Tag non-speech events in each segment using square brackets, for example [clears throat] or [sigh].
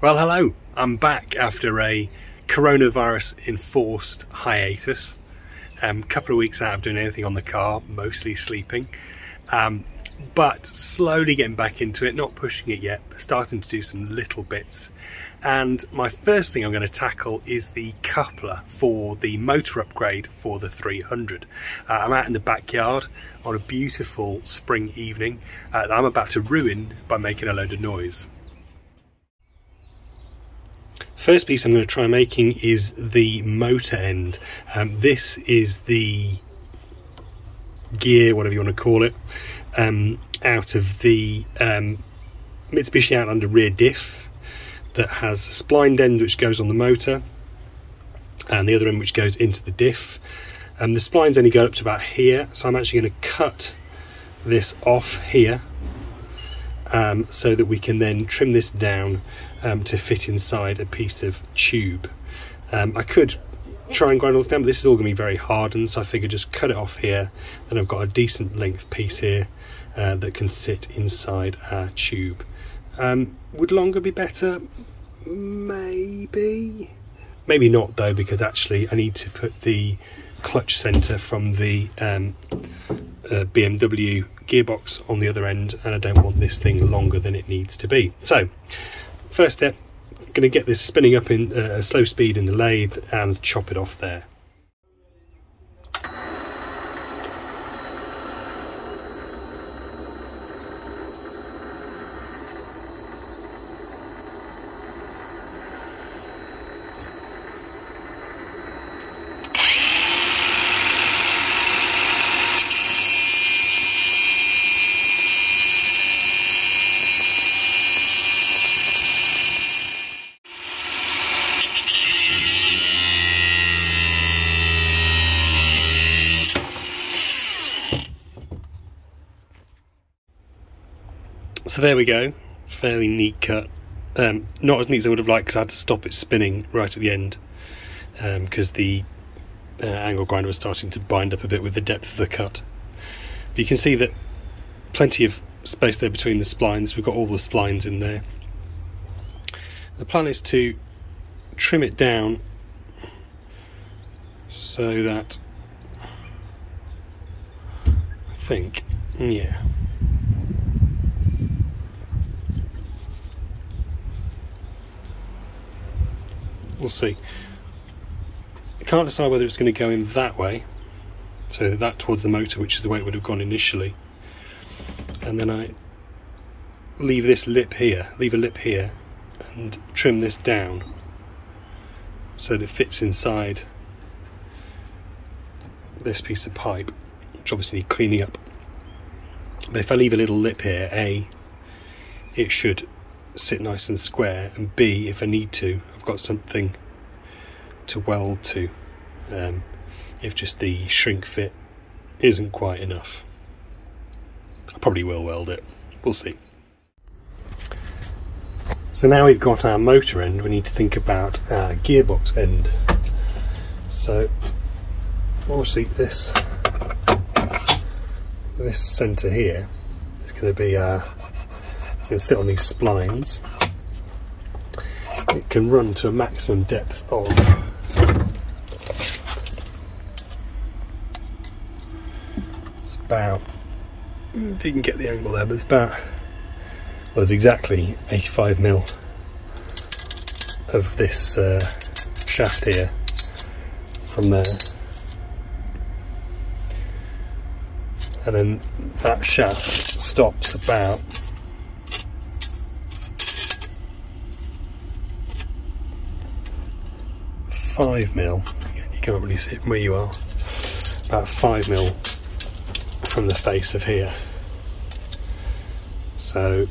Well, hello. I'm back after a coronavirus enforced hiatus. A um, couple of weeks out of doing anything on the car, mostly sleeping. Um, but slowly getting back into it, not pushing it yet, but starting to do some little bits. And my first thing I'm going to tackle is the coupler for the motor upgrade for the 300. Uh, I'm out in the backyard on a beautiful spring evening uh, that I'm about to ruin by making a load of noise. First piece I'm going to try making is the motor end. Um, this is the gear, whatever you want to call it, um, out of the um, Mitsubishi Outlander rear diff that has a splined end which goes on the motor and the other end which goes into the diff. And the splines only go up to about here, so I'm actually going to cut this off here um, so that we can then trim this down um, to fit inside a piece of tube. Um, I could try and grind all this down, but this is all going to be very hardened, so I figure just cut it off here. Then I've got a decent length piece here uh, that can sit inside our tube. Um, would longer be better? Maybe. Maybe not though, because actually I need to put the clutch center from the um, uh, BMW gearbox on the other end and I don't want this thing longer than it needs to be. So first step, going to get this spinning up in uh, a slow speed in the lathe and chop it off there. So there we go, fairly neat cut. Um, not as neat as I would have liked because I had to stop it spinning right at the end because um, the uh, angle grinder was starting to bind up a bit with the depth of the cut. But you can see that plenty of space there between the splines. We've got all the splines in there. The plan is to trim it down so that I think, yeah. We'll see. I can't decide whether it's going to go in that way, so that towards the motor, which is the way it would have gone initially, and then I leave this lip here, leave a lip here, and trim this down so that it fits inside this piece of pipe, which obviously need cleaning up. But if I leave a little lip here, A, it should sit nice and square, and B, if I need to, got something to weld to um, if just the shrink fit isn't quite enough. I probably will weld it, we'll see. So now we've got our motor end, we need to think about our gearbox end. So obviously this this centre here is going to be our so it'll sit on these splines. It can run to a maximum depth of it's about can get the angle there, but it's about well, it's exactly 85 mil of this uh, shaft here from there. And then that shaft stops about five mil. You can't really see it where you are. About five mil from the face of here. So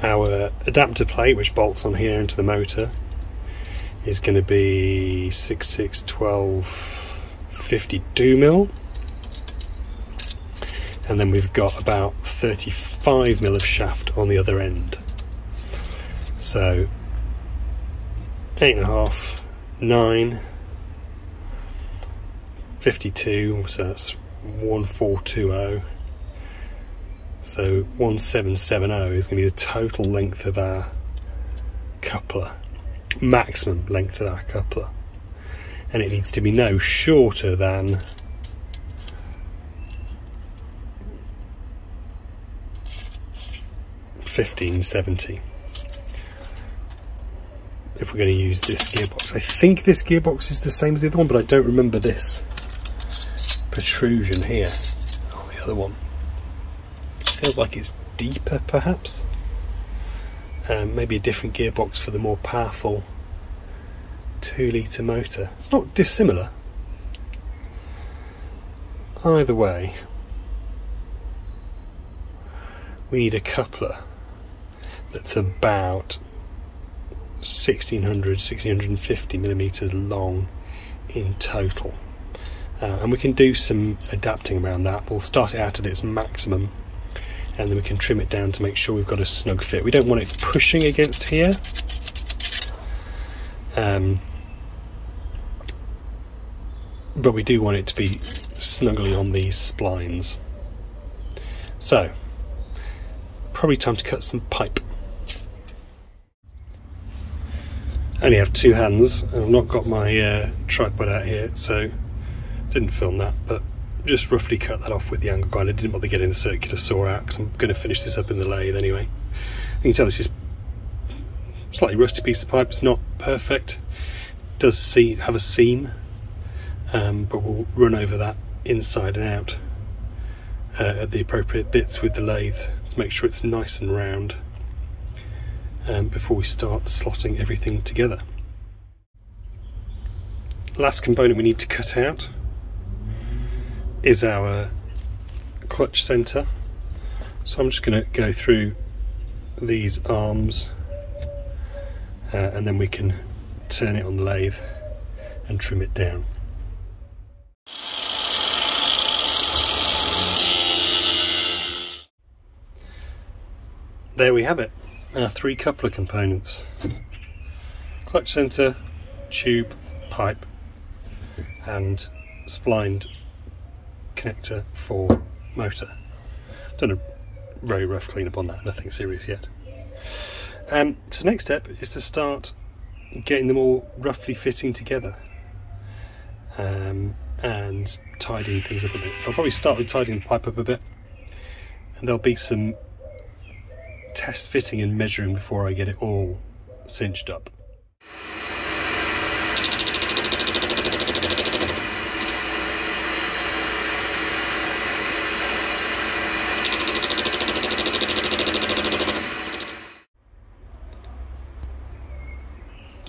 our adapter plate, which bolts on here into the motor, is going to be 66 12 52 mil. And then we've got about 35 mil of shaft on the other end. So eight and a half 9 52 so that's 1420 so 1770 is going to be the total length of our coupler, maximum length of our coupler. And it needs to be no shorter than fifteen seventy. If we're going to use this gearbox, I think this gearbox is the same as the other one, but I don't remember this protrusion here. Oh, the other one feels like it's deeper, perhaps. Um, maybe a different gearbox for the more powerful two litre motor. It's not dissimilar. Either way, we need a coupler that's about 1600 1650 millimeters long in total. Uh, and we can do some adapting around that. We'll start it out at its maximum and then we can trim it down to make sure we've got a snug fit. We don't want it pushing against here. Um, but we do want it to be snugly on these splines. So, probably time to cut some pipe. I only have two hands, and I've not got my uh, tripod out here, so didn't film that, but just roughly cut that off with the angle grinder. Didn't bother getting the circular saw out because I'm going to finish this up in the lathe anyway. You can tell this is slightly rusty piece of pipe. It's not perfect. It does see have a seam, um, but we'll run over that inside and out uh, at the appropriate bits with the lathe to make sure it's nice and round um, before we start slotting everything together. Last component we need to cut out is our clutch center. So I'm just going to go through these arms uh, and then we can turn it on the lathe and trim it down. There we have it, our three coupler components. Clutch center, tube, pipe and splined connector for motor. Done a very rough cleanup on that, nothing serious yet. Um, so next step is to start getting them all roughly fitting together um, and tidying things up a bit. So I'll probably start with tidying the pipe up a bit and there'll be some test fitting and measuring before I get it all cinched up.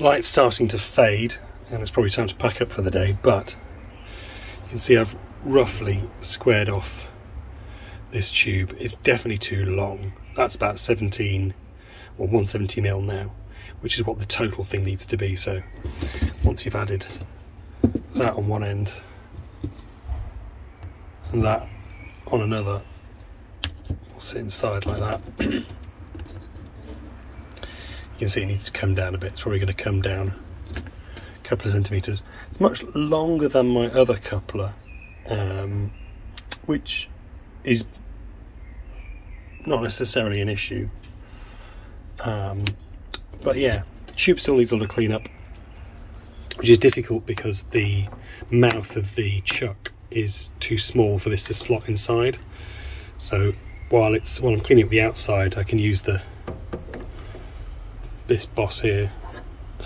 light's starting to fade and it's probably time to pack up for the day but you can see I've roughly squared off this tube it's definitely too long that's about 17 or 170 mil now which is what the total thing needs to be so once you've added that on one end and that on another will sit inside like that [clears throat] you can see it needs to come down a bit. It's probably going to come down a couple of centimetres. It's much longer than my other coupler, um, which is not necessarily an issue. Um, but yeah, the tube still needs a lot of cleanup, which is difficult because the mouth of the chuck is too small for this to slot inside. So while it's while I'm cleaning up the outside, I can use the this boss here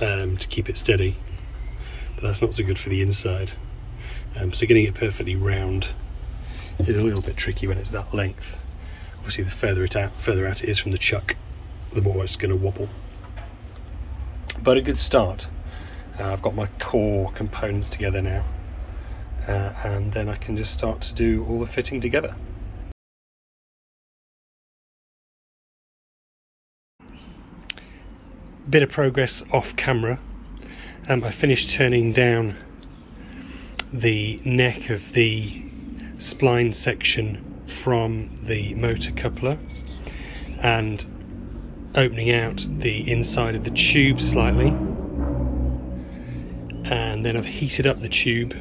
um, to keep it steady but that's not so good for the inside um, so getting it perfectly round is a little bit tricky when it's that length obviously the further it out further out it is from the chuck the more it's going to wobble. But a good start. Uh, I've got my core components together now. Uh, and then I can just start to do all the fitting together. Bit of progress off camera. Um, I finished turning down the neck of the spline section from the motor coupler and opening out the inside of the tube slightly. And then I've heated up the tube.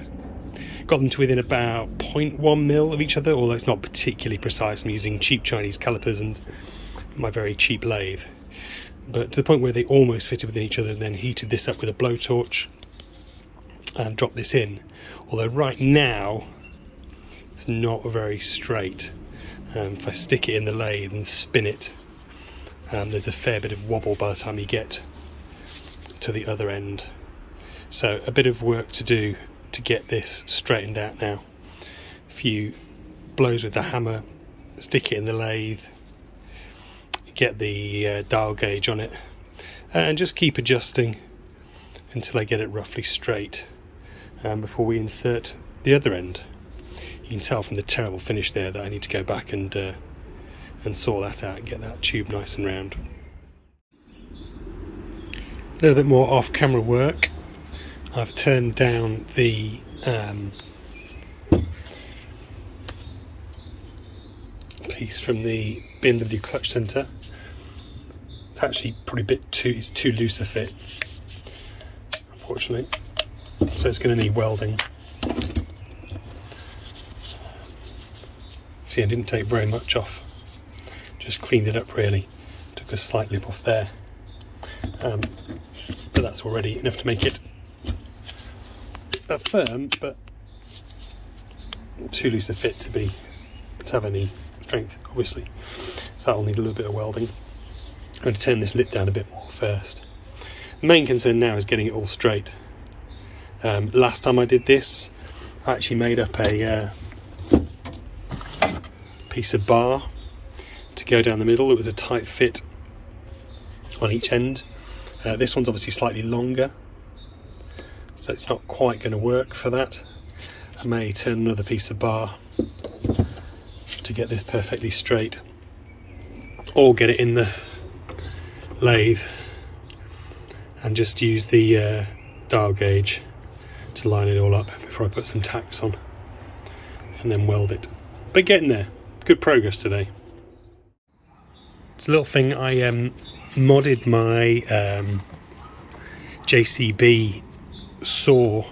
Got them to within about 0.1 mil of each other although it's not particularly precise. I'm using cheap Chinese calipers and my very cheap lathe. But to the point where they almost fitted within each other and then heated this up with a blowtorch and dropped this in. Although right now it's not very straight. Um, if I stick it in the lathe and spin it, um, there's a fair bit of wobble by the time you get to the other end. So a bit of work to do to get this straightened out now. A few blows with the hammer, stick it in the lathe, get the uh, dial gauge on it, and just keep adjusting until I get it roughly straight um, before we insert the other end you can tell from the terrible finish there that I need to go back and uh, and saw that out and get that tube nice and round. A little bit more off-camera work. I've turned down the um, piece from the BMW clutch center. It's actually probably a bit too it's too loose a fit, unfortunately. So it's going to need welding. See, I didn't take very much off. Just cleaned it up really. Took a slight lip off there. Um, but that's already enough to make it a firm, but too loose a fit to be to have any strength, obviously. So that'll need a little bit of welding. I'm going to turn this lip down a bit more first. The main concern now is getting it all straight. Um, last time I did this, I actually made up a uh, piece of bar to go down the middle. It was a tight fit on each end. Uh, this one's obviously slightly longer, so it's not quite going to work for that. I may turn another piece of bar to get this perfectly straight, or get it in the lathe and just use the uh, dial gauge to line it all up before I put some tacks on and then weld it. But getting there good progress today. It's a little thing I um, modded my um, JCB saw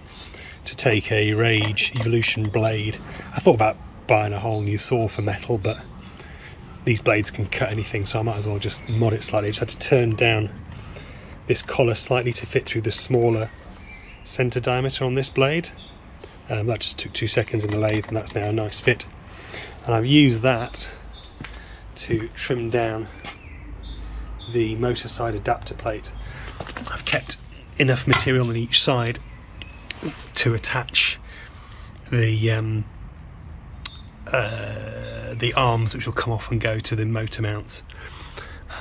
to take a Rage Evolution blade. I thought about buying a whole new saw for metal, but these blades can cut anything, so I might as well just mod it slightly. I just had to turn down this collar slightly to fit through the smaller center diameter on this blade. Um, that just took two seconds in the lathe, and that's now a nice fit and I've used that to trim down the motor side adapter plate. I've kept enough material on each side to attach the um, uh, the arms which will come off and go to the motor mounts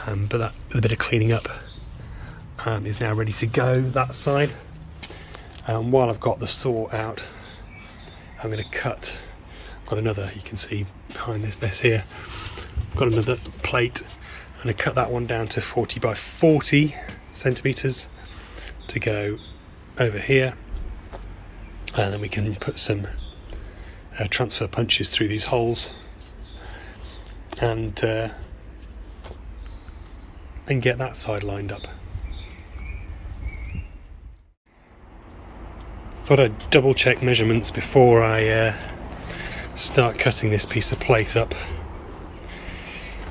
um, but that with a bit of cleaning up um, is now ready to go that side and while I've got the saw out I'm going to cut got another, you can see behind this mess here, got another plate. And I cut that one down to 40 by 40 centimeters to go over here. And then we can put some uh, transfer punches through these holes and uh, and get that side lined up. Thought I'd double check measurements before I uh, start cutting this piece of plate up.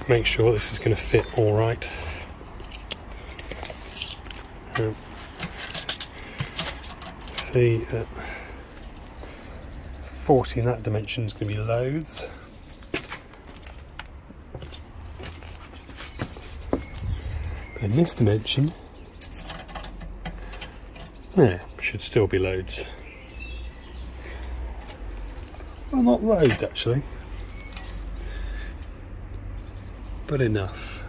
Make sure this is going to fit all right. Um, see that 40 in that dimension is going to be loads. But in this dimension yeah should still be loads well, not loads actually, but enough.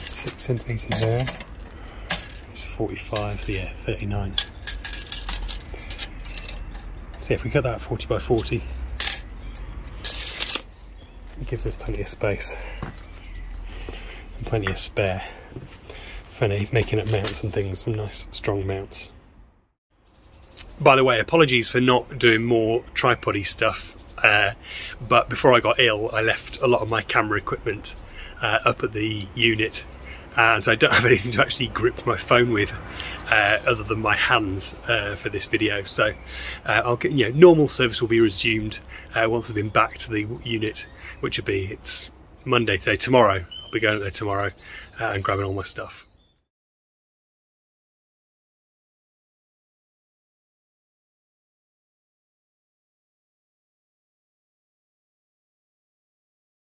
Six centimetres there. It's 45, so yeah, 39. So if we cut that 40 by 40, it gives us plenty of space and plenty of spare funny making up mounts and things, some nice strong mounts. By the way, apologies for not doing more tripody stuff, uh, but before I got ill, I left a lot of my camera equipment uh, up at the unit, and so I don't have anything to actually grip my phone with uh, other than my hands uh, for this video. So uh, I'll get, you know, normal service will be resumed uh, once I've been back to the unit, which will be, it's Monday today, tomorrow. I'll be going up there tomorrow and grabbing all my stuff.